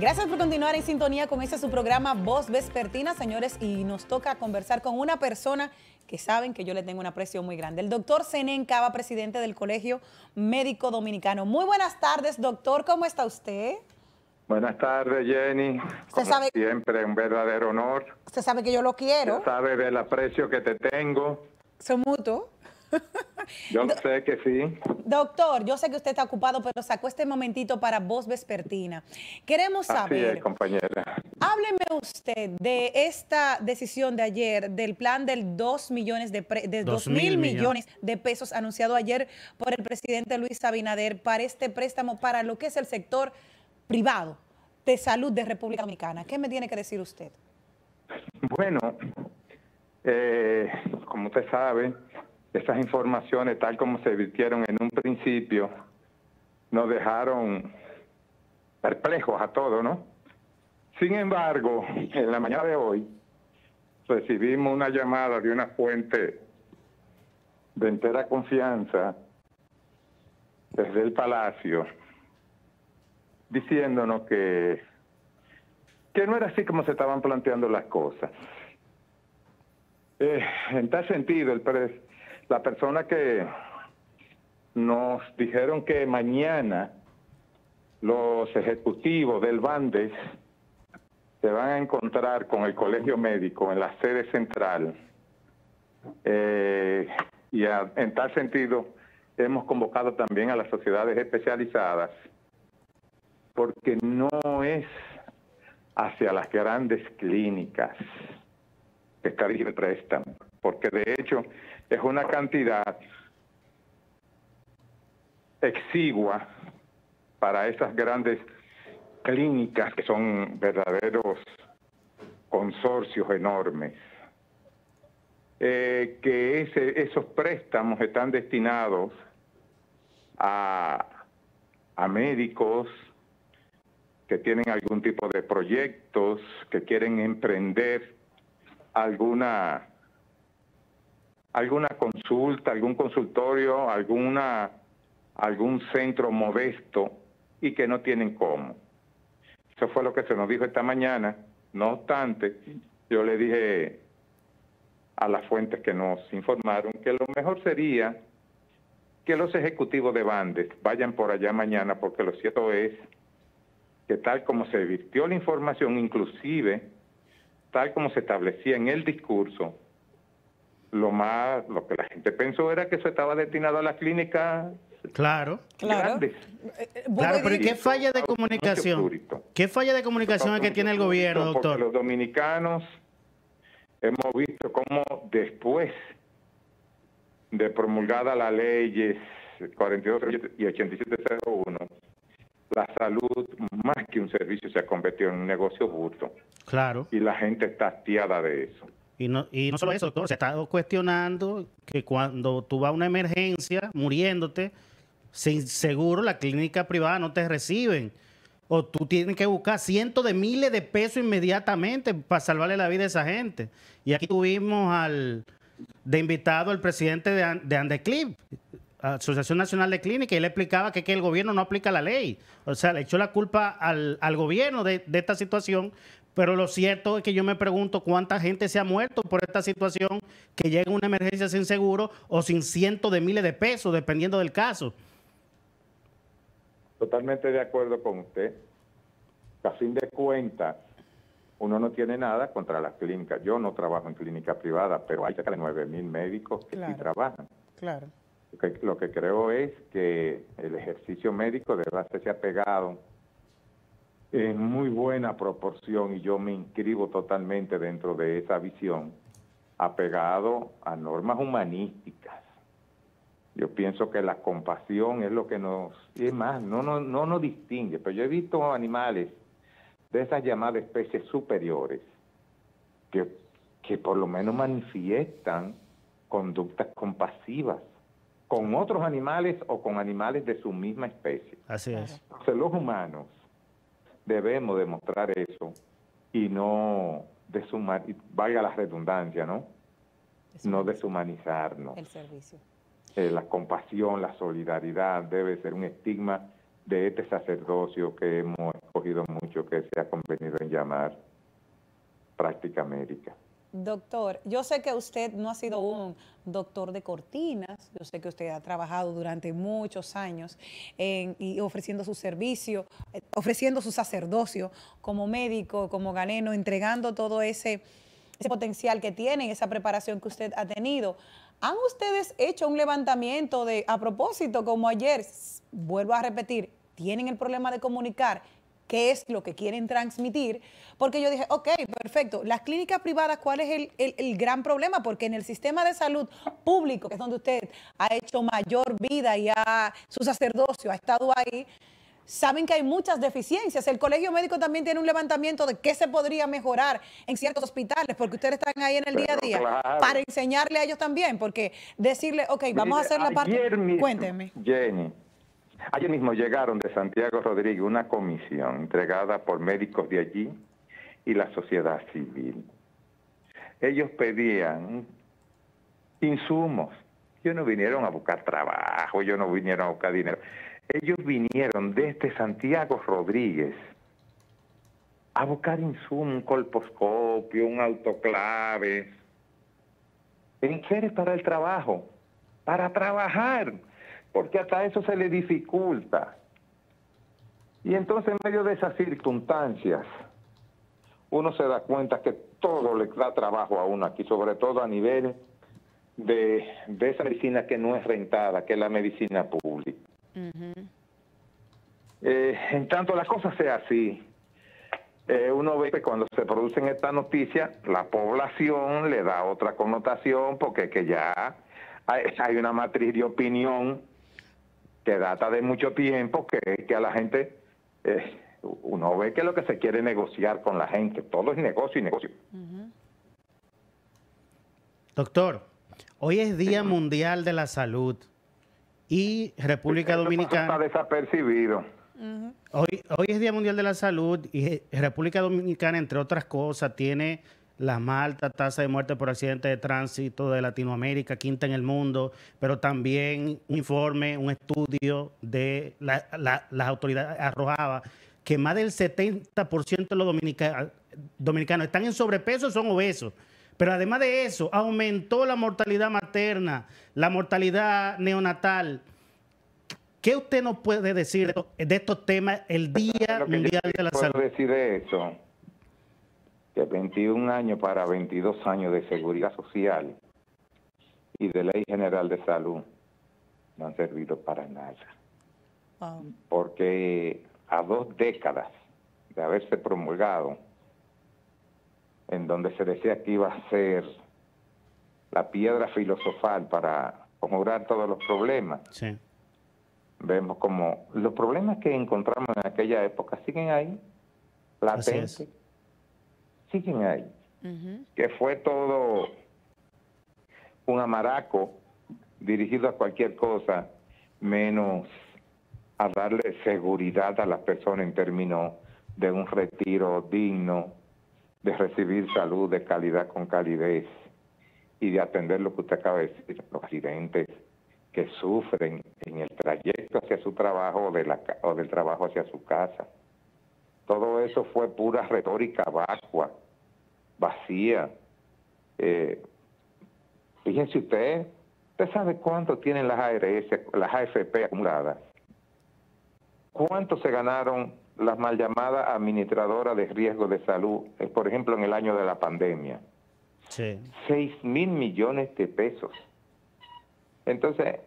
Gracias por continuar en sintonía con este su programa Voz Vespertina, señores, y nos toca conversar con una persona que saben que yo le tengo un aprecio muy grande. El doctor Zenén Cava, presidente del Colegio Médico Dominicano. Muy buenas tardes, doctor, ¿cómo está usted? Buenas tardes, Jenny. Como sabe- siempre, un verdadero honor. Usted sabe que yo lo quiero, Usted sabe del aprecio que te tengo. son mutuo. Yo sé que sí. Doctor, yo sé que usted está ocupado, pero sacó este momentito para Voz Vespertina. Queremos Así saber, es, compañera. hábleme usted de esta decisión de ayer, del plan del 2 millones de, pre- de Dos 2 mil mil millones de pesos anunciado ayer por el presidente Luis Abinader para este préstamo para lo que es el sector privado de salud de República Dominicana. ¿Qué me tiene que decir usted? Bueno, eh, como usted sabe, esas informaciones, tal como se virtieron en un principio, nos dejaron perplejos a todos, ¿no? Sin embargo, en la mañana de hoy recibimos una llamada de una fuente de entera confianza desde el Palacio diciéndonos que, que no era así como se estaban planteando las cosas. Eh, en tal sentido, el pres- la persona que nos dijeron que mañana los ejecutivos del Bandes se van a encontrar con el colegio médico en la sede central. Eh, y en tal sentido, hemos convocado también a las sociedades especializadas, porque no es hacia las grandes clínicas que está el porque de hecho es una cantidad exigua para esas grandes clínicas que son verdaderos consorcios enormes. Eh, que esos préstamos están destinados a, a médicos que tienen algún tipo de proyectos, que quieren emprender alguna alguna consulta, algún consultorio, alguna algún centro modesto y que no tienen cómo. Eso fue lo que se nos dijo esta mañana. No obstante, yo le dije a las fuentes que nos informaron que lo mejor sería que los ejecutivos de Bandes vayan por allá mañana, porque lo cierto es que tal como se virtió la información, inclusive tal como se establecía en el discurso, lo más, lo que la gente pensó era que eso estaba destinado a las clínicas Claro. grandes. Claro, pero ¿y y qué eso falla de comunicación? ¿Qué falla de comunicación es que tiene el gobierno, Porque doctor? Los dominicanos hemos visto cómo después de promulgada la ley 42 y 8701, la salud, más que un servicio, se ha convertido en un negocio burdo. Claro. Y la gente está hastiada de eso. Y no, y no solo eso, doctor, se está cuestionando que cuando tú vas a una emergencia muriéndote, sin seguro la clínica privada no te reciben. O tú tienes que buscar cientos de miles de pesos inmediatamente para salvarle la vida a esa gente. Y aquí tuvimos al de invitado al presidente de, de Andeclip, Asociación Nacional de Clínicas, y él explicaba que, que el gobierno no aplica la ley. O sea, le echó la culpa al, al gobierno de, de esta situación. Pero lo cierto es que yo me pregunto cuánta gente se ha muerto por esta situación que llega una emergencia sin seguro o sin cientos de miles de pesos, dependiendo del caso. Totalmente de acuerdo con usted. A fin de cuentas, uno no tiene nada contra las clínicas. Yo no trabajo en clínica privada, pero hay cerca de 9 mil médicos que Claro. sí trabajan. Claro. Lo que, lo que creo es que el ejercicio médico debe hacerse apegado en muy buena proporción, y yo me inscribo totalmente dentro de esa visión, apegado a normas humanísticas. Yo pienso que la compasión es lo que nos, y es más, no, no, no nos distingue, pero yo he visto animales de esas llamadas especies superiores que, que por lo menos manifiestan conductas compasivas con otros animales o con animales de su misma especie. Así es. Entonces, los humanos debemos demostrar eso y no deshumar, valga la redundancia, ¿no? No deshumanizarnos. El servicio. Eh, la compasión, la solidaridad debe ser un estigma de este sacerdocio que hemos escogido mucho, que se ha convenido en llamar práctica médica. Doctor, yo sé que usted no ha sido un doctor de cortinas, yo sé que usted ha trabajado durante muchos años y ofreciendo su servicio, eh, ofreciendo su sacerdocio como médico, como galeno, entregando todo ese, ese potencial que tiene, esa preparación que usted ha tenido. ¿Han ustedes hecho un levantamiento de, a propósito, como ayer, vuelvo a repetir, tienen el problema de comunicar qué es lo que quieren transmitir, porque yo dije, ok, perfecto, las clínicas privadas, ¿cuál es el, gran problema? Porque en el sistema de salud público, que es donde usted ha hecho mayor vida y ha, su sacerdocio ha estado ahí, saben que hay muchas deficiencias. El colegio médico también tiene un levantamiento de qué se podría mejorar en ciertos hospitales, porque ustedes están ahí en el día a día, para enseñarle a ellos también, porque decirle, ok, vamos a hacer la parte... Cuénteme. Jenny, Ayer mismo llegaron de Santiago Rodríguez una comisión entregada por médicos de allí y la sociedad civil. Ellos pedían insumos. Ellos no vinieron a buscar trabajo, ellos no vinieron a buscar dinero. Ellos vinieron desde Santiago Rodríguez a buscar insumos, un colposcopio, un autoclave, enseres para el trabajo, para trabajar porque hasta eso se le dificulta. Y entonces en medio de esas circunstancias, uno se da cuenta que todo le da trabajo a uno aquí, sobre todo a nivel de, esa medicina que no es rentada, que es la medicina pública. Eh, en tanto la cosa sea así, eh, uno ve que cuando se producen estas noticias, la población le da otra connotación porque que ya hay una matriz de opinión que data de mucho tiempo, que, que a la gente, eh, uno ve que es lo que se quiere negociar con la gente, todo es negocio y negocio. Doctor, hoy es Día Mundial de la Salud y República Dominicana... Está desapercibido. hoy, hoy es Día Mundial de la Salud y República Dominicana, entre otras cosas, tiene la más alta tasa de muerte por accidente de tránsito de Latinoamérica, quinta en el mundo, pero también un informe, un estudio de las autoridades arrojaba que más del 70% de los dominicanos están en sobrepeso, son obesos. Pero además de eso, aumentó la mortalidad materna, la mortalidad neonatal. ¿Qué usted nos puede decir de estos temas el Día Mundial de la Salud? decir eso que 21 años para 22 años de seguridad social y de ley general de salud no han servido para nada. Porque a dos décadas de haberse promulgado, en donde se decía que iba a ser la piedra filosofal para conjurar todos los problemas, vemos como los problemas que encontramos en aquella época siguen ahí, latentes siguen ahí. Que fue todo un amaraco dirigido a cualquier cosa menos a darle seguridad a las personas en términos de un retiro digno, de recibir salud de calidad con calidez y de atender lo que usted acaba de decir, los accidentes que sufren en el trayecto hacia su trabajo o, de la, o del trabajo hacia su casa. Todo eso fue pura retórica vacua, vacía. Eh, fíjense usted, ¿usted sabe cuánto tienen las ARS, las AFP acumuladas? ¿Cuánto se ganaron las mal llamadas administradoras de riesgo de salud, eh, por ejemplo, en el año de la pandemia? Sí. 6 mil millones de pesos. Entonces,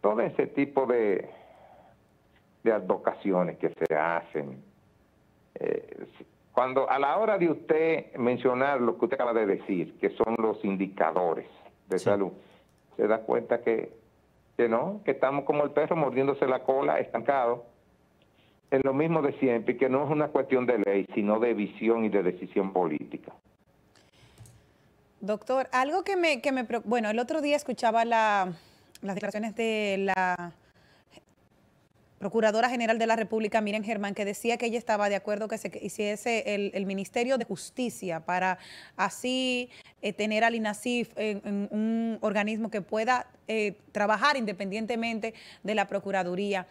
todo ese tipo de, de advocaciones que se hacen, eh, cuando a la hora de usted mencionar lo que usted acaba de decir, que son los indicadores de salud, se da cuenta que, que no, que estamos como el perro mordiéndose la cola, estancado, en lo mismo de siempre, y que no es una cuestión de ley, sino de visión y de decisión política. Doctor, algo que me, que me... Bueno, el otro día escuchaba la, las declaraciones de la Procuradora General de la República, Miren Germán, que decía que ella estaba de acuerdo que se hiciese el, Ministerio de Justicia para así eh, tener al INASIF en, un organismo que pueda eh, trabajar independientemente de la Procuraduría.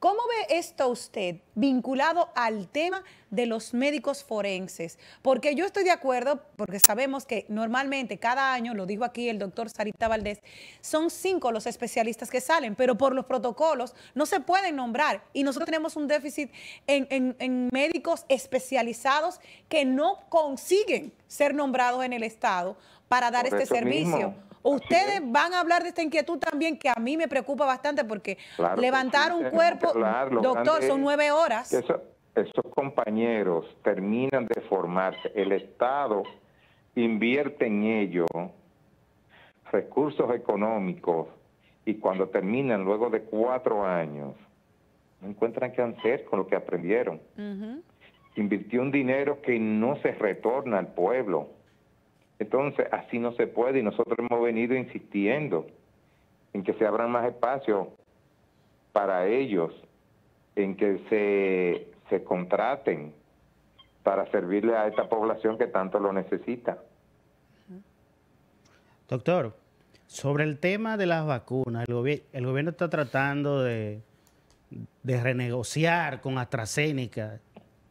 ¿Cómo ve esto usted vinculado al tema de los médicos forenses? Porque yo estoy de acuerdo, porque sabemos que normalmente cada año, lo dijo aquí el doctor Sarita Valdés, son cinco los especialistas que salen, pero por los protocolos no se pueden nombrar y nosotros tenemos un déficit en, médicos especializados que no consiguen ser nombrados en el Estado para dar este servicio. Ustedes van a hablar de esta inquietud también que a mí me preocupa bastante porque levantar un cuerpo, doctor, son nueve horas. esos compañeros terminan de formarse, el Estado invierte en ello recursos económicos y cuando terminan luego de cuatro años, no encuentran qué hacer con lo que aprendieron. Invirtió un dinero que no se retorna al pueblo entonces, así no se puede y nosotros hemos venido insistiendo en que se abran más espacios para ellos, en que se, se contraten para servirle a esta población que tanto lo necesita. Doctor, sobre el tema de las vacunas, el, el gobierno está tratando de, de renegociar con AstraZeneca,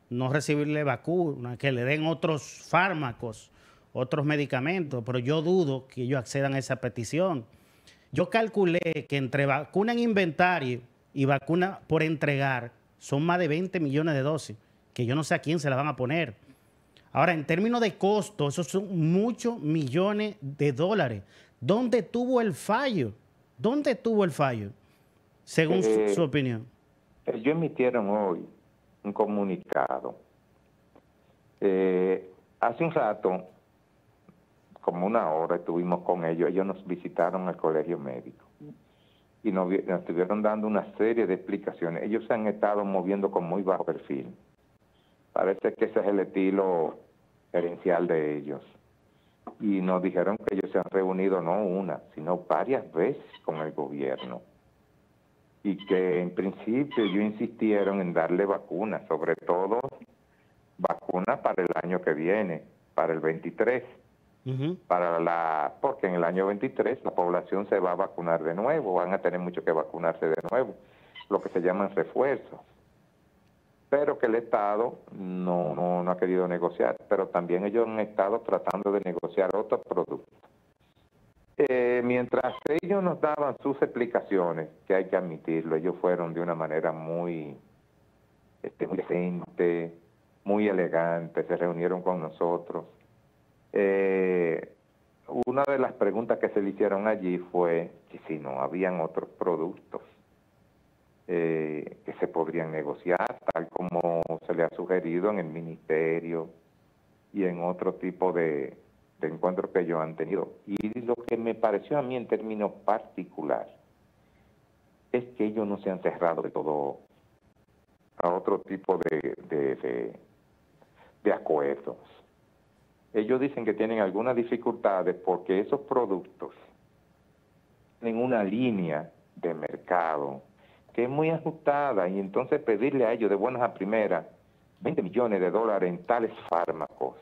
no recibirle vacunas, que le den otros fármacos otros medicamentos, pero yo dudo que ellos accedan a esa petición. Yo calculé que entre vacuna en inventario y vacuna por entregar son más de 20 millones de dosis, que yo no sé a quién se la van a poner. Ahora, en términos de costo, esos son muchos millones de dólares. ¿Dónde tuvo el fallo? ¿Dónde tuvo el fallo? Según su, eh, opinión. Ellos emitieron hoy un comunicado. Eh, hace un rato como una hora estuvimos con ellos, ellos nos visitaron al colegio médico y nos, estuvieron dando una serie de explicaciones. Ellos se han estado moviendo con muy bajo perfil. Parece que ese es el estilo gerencial de ellos. Y nos dijeron que ellos se han reunido no una, sino varias veces con el gobierno. Y que en principio ellos insistieron en darle vacunas, sobre todo vacunas para el año que viene, para el 23 para la porque en el año 23 la población se va a vacunar de nuevo, van a tener mucho que vacunarse de nuevo, lo que se llaman refuerzos. Pero que el Estado no, no, ha querido negociar, pero también ellos han estado tratando de negociar otros productos. Eh, mientras ellos nos daban sus explicaciones, que hay que admitirlo, ellos fueron de una manera muy, este, muy muy elegante, se reunieron con nosotros eh, una de las preguntas que se le hicieron allí fue si no habían otros productos eh, que se podrían negociar, tal como se le ha sugerido en el ministerio y en otro tipo de, encuentros que ellos han tenido. Y lo que me pareció a mí en términos particular es que ellos no se han cerrado de todo a otro tipo de acuerdos ellos dicen que tienen algunas dificultades porque esos productos tienen una línea de mercado que es muy ajustada y entonces pedirle a ellos de buenas a primeras 20 millones de dólares en tales fármacos,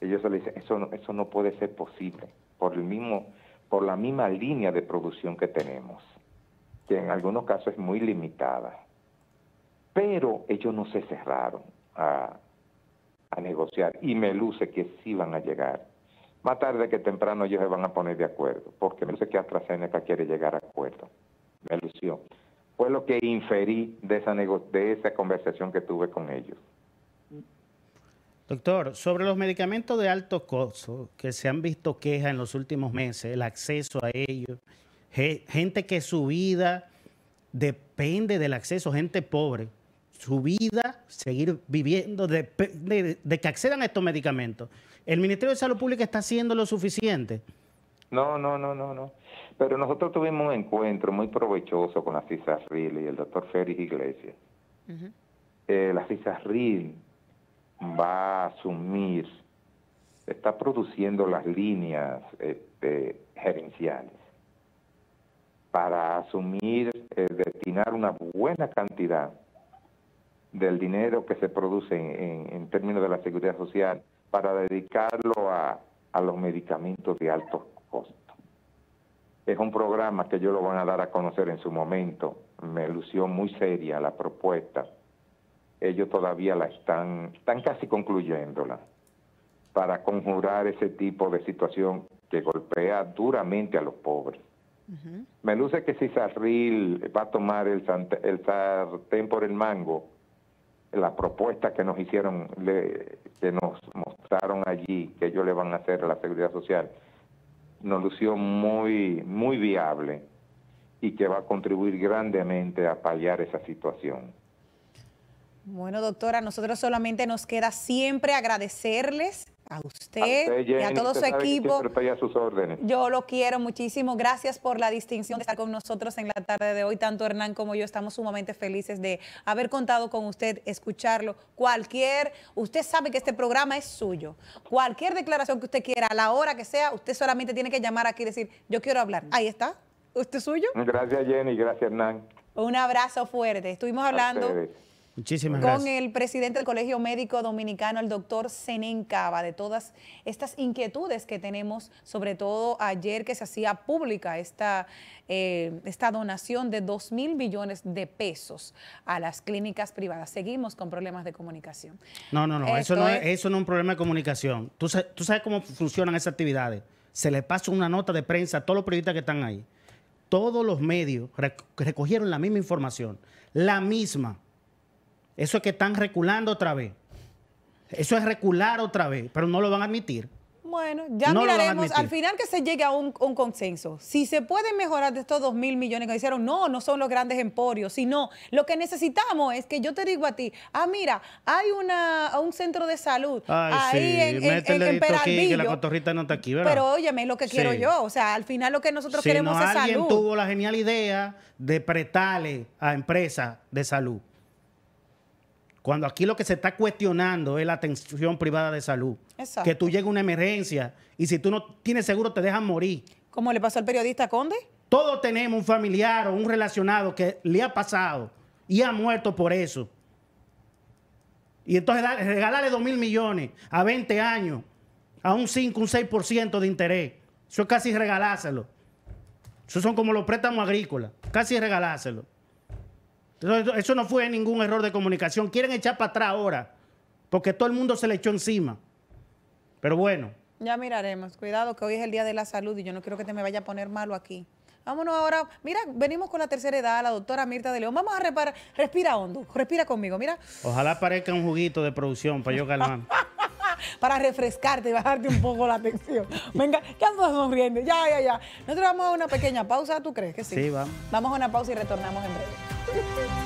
ellos le dicen, eso no, eso no puede ser posible por el mismo por la misma línea de producción que tenemos, que en algunos casos es muy limitada. Pero ellos no se cerraron a, a negociar y me luce que sí van a llegar. Más tarde que temprano ellos se van a poner de acuerdo, porque me luce que AstraZeneca quiere llegar a acuerdo. Me lució. Fue lo que inferí de esa, de esa conversación que tuve con ellos. Doctor, sobre los medicamentos de alto costo que se han visto quejas en los últimos meses, el acceso a ellos, gente que su vida depende del acceso, gente pobre, su vida, seguir viviendo, de, que accedan a estos medicamentos. ¿El Ministerio de Salud Pública está haciendo lo suficiente? No, no, no, no, no. Pero nosotros tuvimos un encuentro muy provechoso con la CISARRIL y el doctor Félix Iglesias. Eh, la CISARRIL va a asumir, está produciendo las líneas este, gerenciales para asumir, eh, destinar una buena cantidad del dinero que se produce en, términos de la seguridad social para dedicarlo a, los medicamentos de alto costo. Es un programa que ellos lo van a dar a conocer en su momento me lució muy seria la propuesta. Ellos todavía la están, están casi concluyéndola para conjurar ese tipo de situación que golpea duramente a los pobres. Me luce que si Sarril va a tomar el, el sartén por el mango, la propuesta que nos hicieron, que nos mostraron allí, que ellos le van a hacer a la Seguridad Social, nos lució muy, muy viable y que va a contribuir grandemente a paliar esa situación. Bueno, doctora, nosotros solamente nos queda siempre agradecerles a usted, y a todo su equipo. A sus órdenes. Yo lo quiero muchísimo. Gracias por la distinción de estar con nosotros en la tarde de hoy. Tanto Hernán como yo estamos sumamente felices de haber contado con usted, escucharlo. Cualquier, usted sabe que este programa es suyo. Cualquier declaración que usted quiera, a la hora que sea, usted solamente tiene que llamar aquí y decir, yo quiero hablar. Ahí está. ¿Usted es suyo? Gracias Jenny, gracias Hernán. Un abrazo fuerte. Estuvimos hablando Muchísimas con el presidente del Colegio Médico Dominicano, el doctor Zenén Cava, de todas estas inquietudes que tenemos, sobre todo ayer que se hacía pública esta, eh, esta donación de 2 mil millones de pesos a las clínicas privadas. Seguimos con problemas de comunicación. No, no, no, eso no es, eso no es un problema de comunicación. ¿Tú sabes, tú sabes cómo funcionan esas actividades. Se le pasa una nota de prensa a todos los periodistas que están ahí. Todos los medios recogieron la misma información, la misma eso es que están reculando otra vez. Eso es recular otra vez, pero no lo van a admitir. Bueno, ya miraremos al final que se llegue a un, consenso. Si se puede mejorar de estos dos mil millones que hicieron, no, no son los grandes emporios, sino lo que necesitamos es que yo te digo a ti, ah, mira, hay una, un centro de salud ahí en, en, que la cotorrita no está aquí, ¿verdad? Pero óyeme, lo que quiero yo, o sea, al final lo que nosotros queremos es salud. Alguien tuvo la genial idea de prestarle a empresas de salud cuando aquí lo que se está cuestionando es la atención privada de salud. Exacto. Que tú llegas a una emergencia y si tú no tienes seguro te dejan morir. ¿Cómo le pasó al periodista Conde? Todos tenemos un familiar o un relacionado que le ha pasado y ha muerto por eso. Y entonces regalarle 2 mil millones a 20 años, a un 5, un 6% de interés. Eso es casi regalárselo. Eso son como los préstamos agrícolas, casi regalárselo. Eso no fue ningún error de comunicación. Quieren echar para atrás ahora, porque todo el mundo se le echó encima. Pero bueno. Ya miraremos. Cuidado que hoy es el Día de la Salud y yo no quiero que te me vaya a poner malo aquí. Vámonos ahora. Mira, venimos con la tercera edad, la doctora Mirta de León. Vamos a reparar. Respira hondo. Respira conmigo, mira. Ojalá aparezca un juguito de producción para yo calmar. para refrescarte y bajarte un poco la tensión. Venga, ¿qué andas sonriendo? Ya, ya, ya. Nosotros vamos a una pequeña pausa, ¿tú crees que sí? Sí, vamos. Vamos a una pausa y retornamos en breve. Thank you.